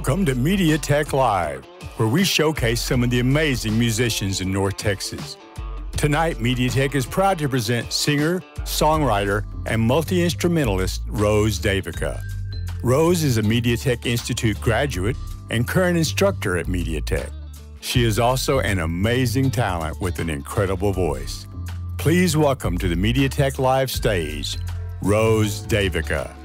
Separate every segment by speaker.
Speaker 1: Welcome to MediaTech Live, where we showcase some of the amazing musicians in North Texas. Tonight, MediaTech is proud to present singer, songwriter, and multi instrumentalist Rose Devika. Rose is a MediaTech Institute graduate and current instructor at MediaTech. She is also an amazing talent with an incredible voice. Please welcome to the MediaTech Live stage, Rose Devika.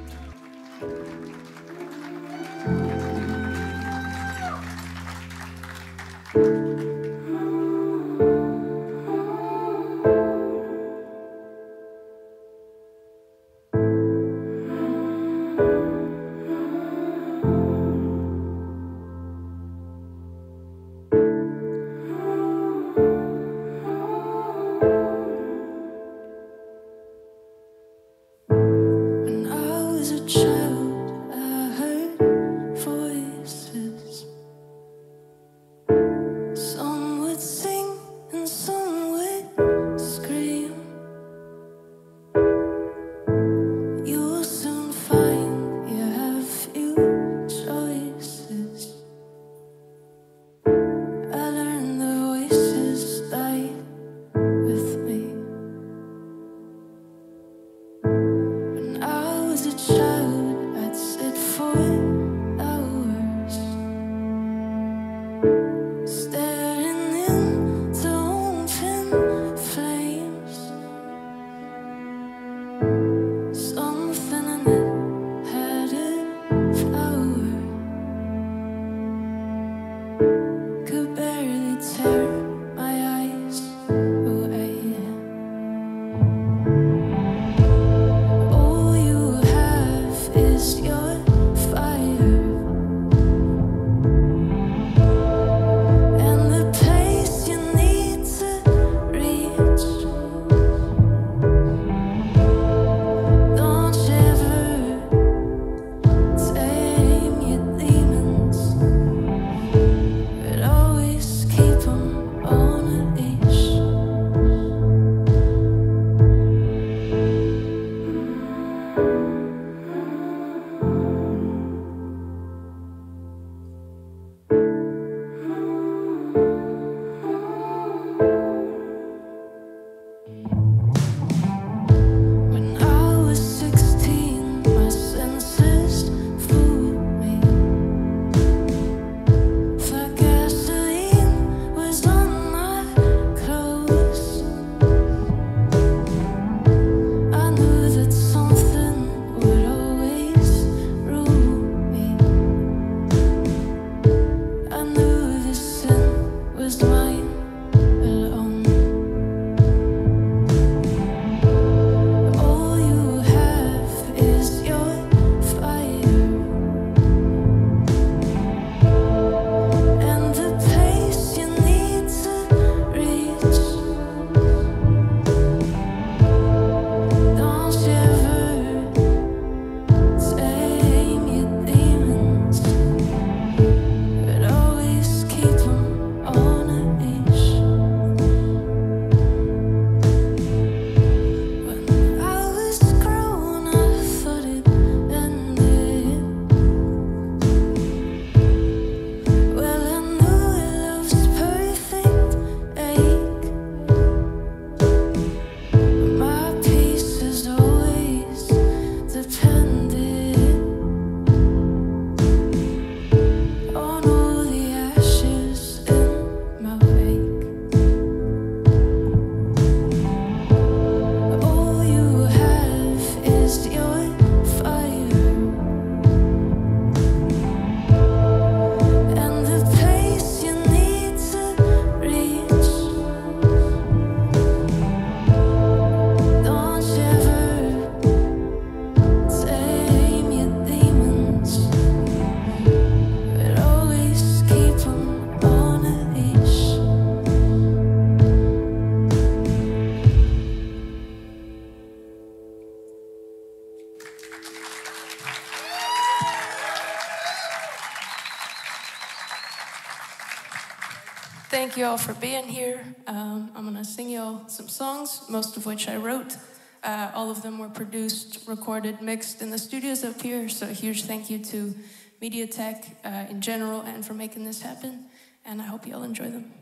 Speaker 1: Thank you all for being here. Um, I'm going to sing you all some songs, most of which I wrote. Uh, all of them were produced, recorded, mixed in the studios up here. So a huge thank you to MediaTech uh, in general and for making this happen. And I hope you all enjoy them.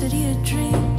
Speaker 1: city of dreams.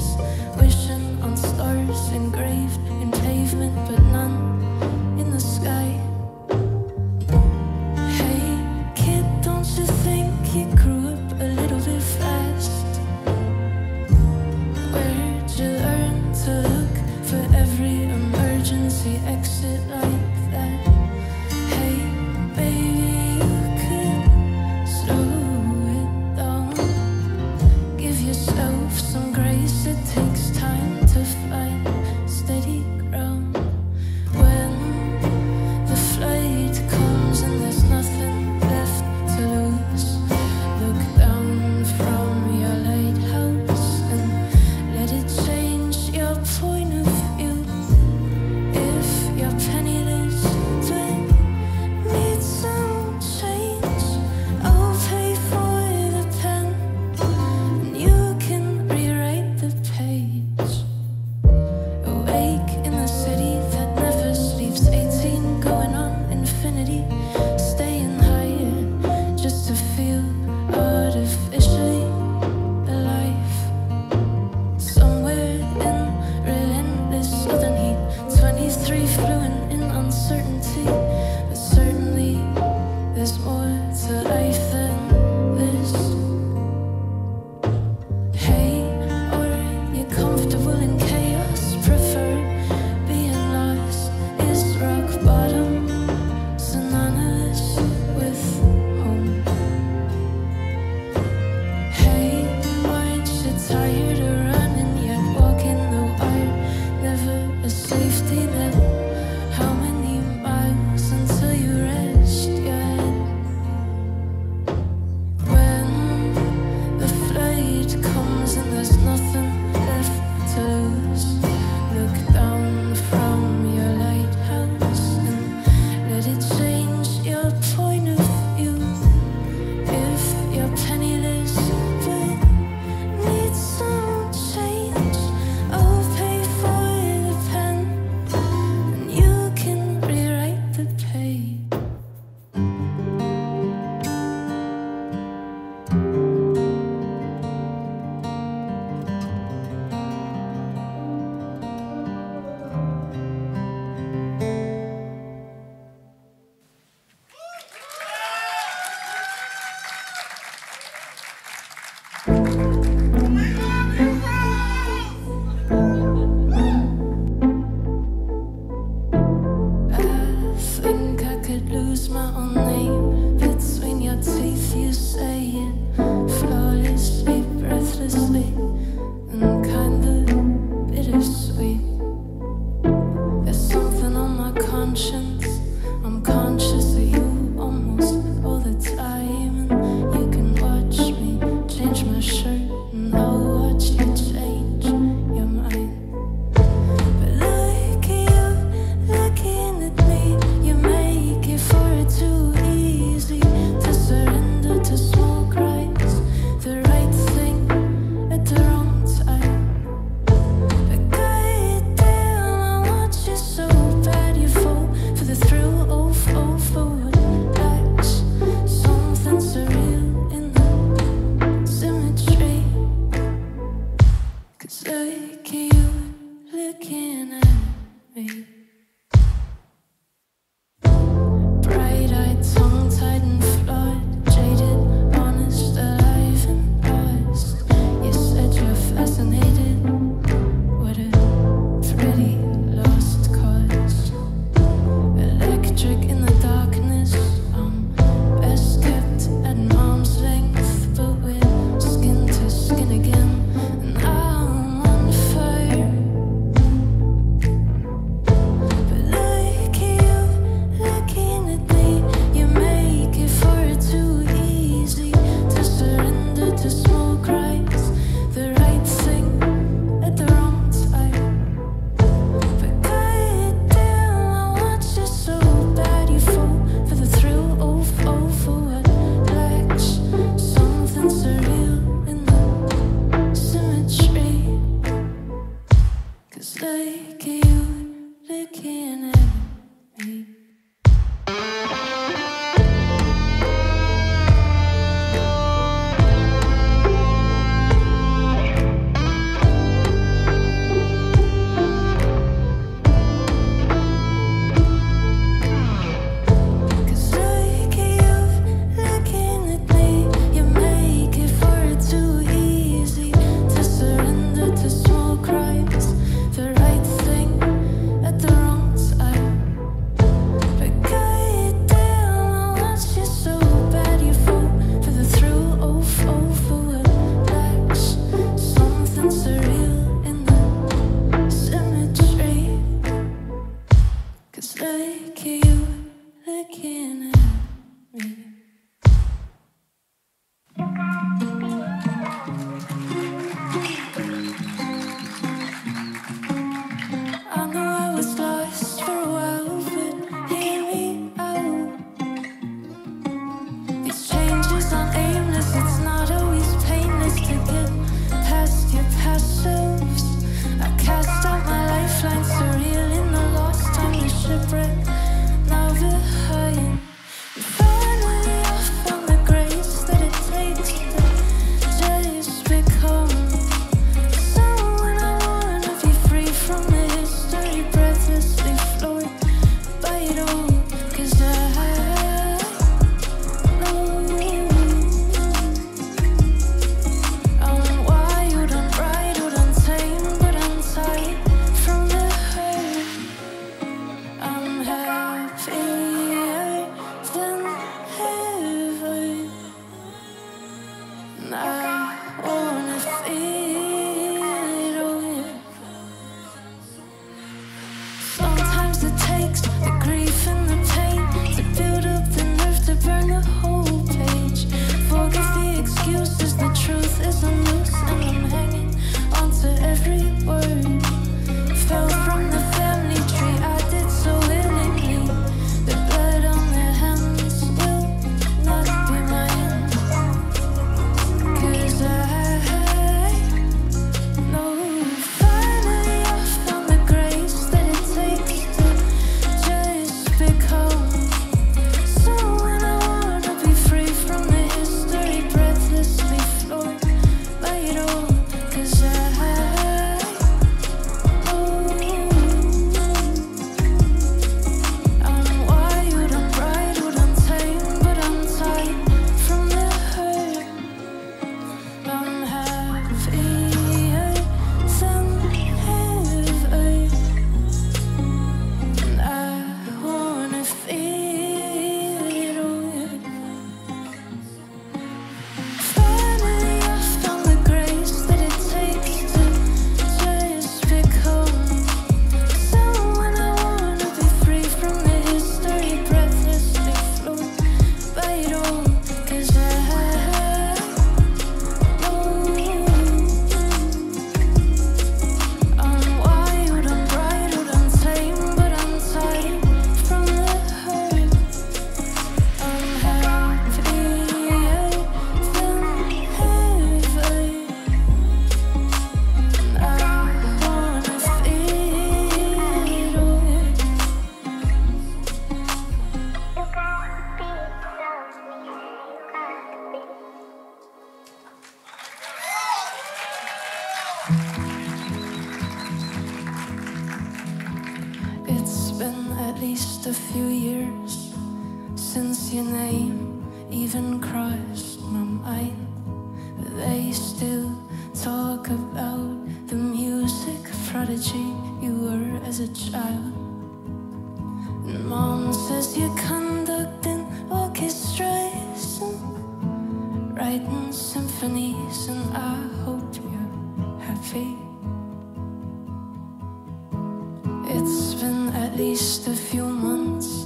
Speaker 1: at least a few months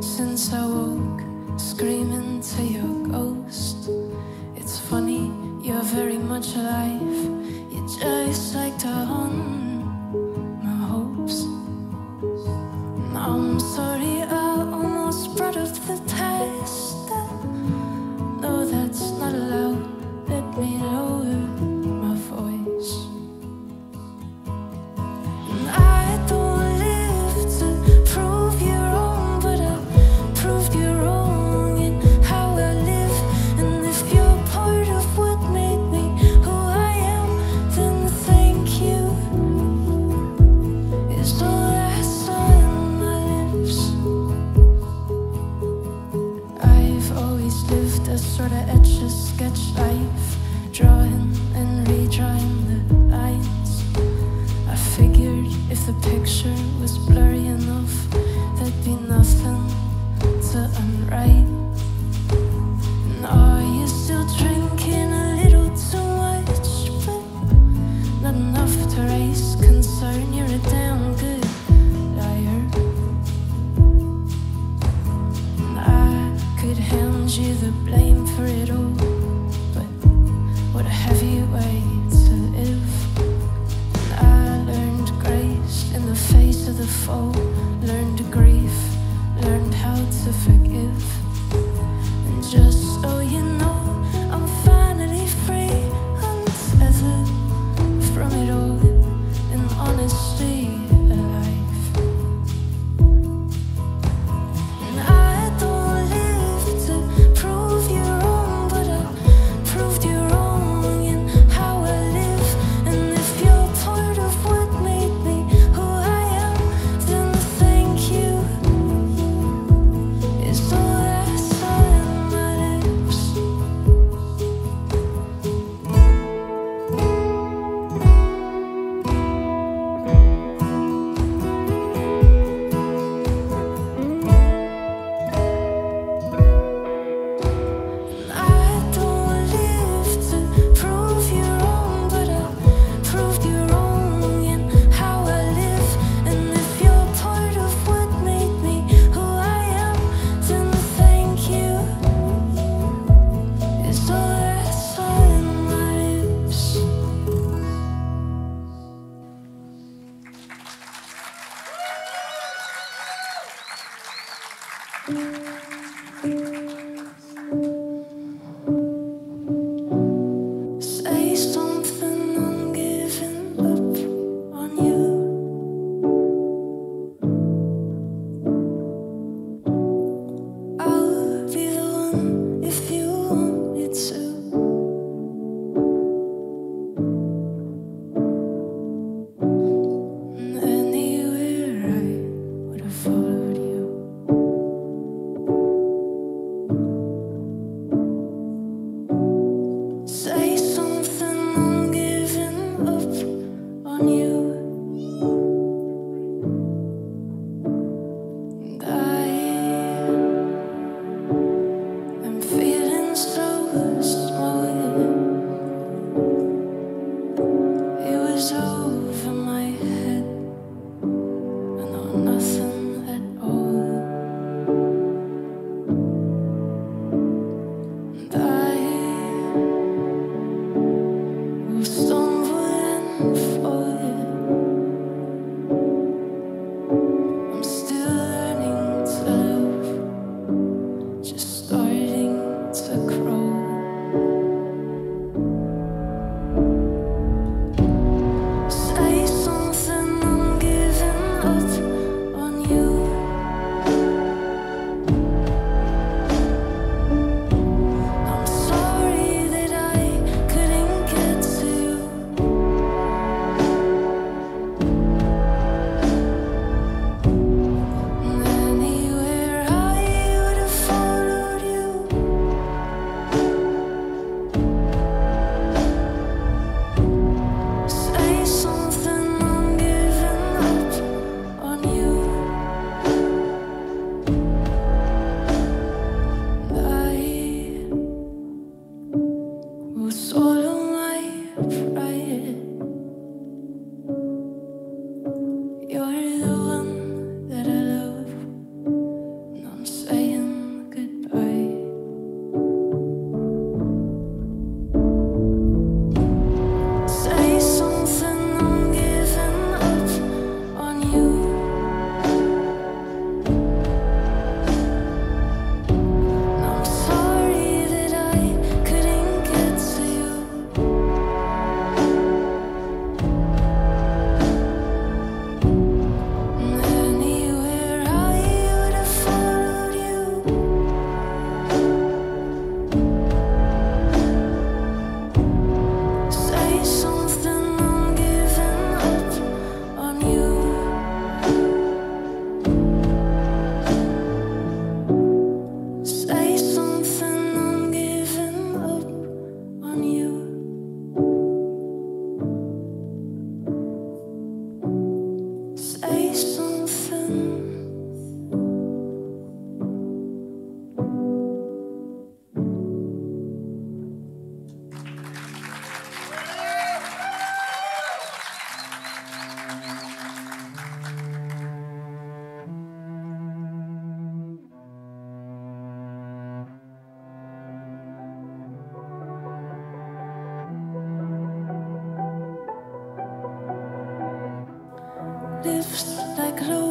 Speaker 1: since I woke screaming to your ghost. It's funny, you're very much alive. You're just like the hunt. love. like Lou.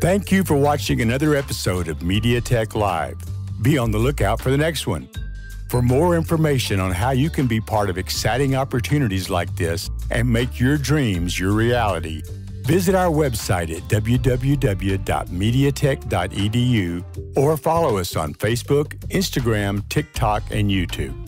Speaker 1: Thank you for
Speaker 2: watching another episode of MediaTech Live. Be on the lookout for the next one. For more information on how you can be part of exciting opportunities like this and make your dreams your reality, visit our website at www.mediatech.edu or follow us on Facebook, Instagram, TikTok, and YouTube.